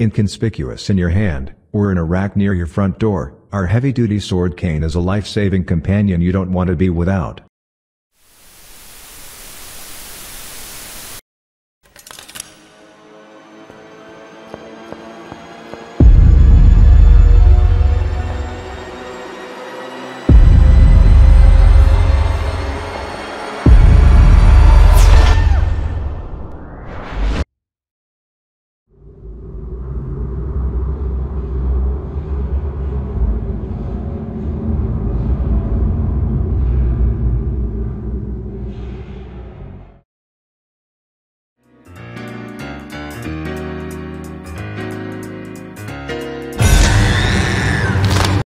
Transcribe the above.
Inconspicuous in your hand, or in a rack near your front door, our heavy-duty sword cane is a life-saving companion you don't want to be without.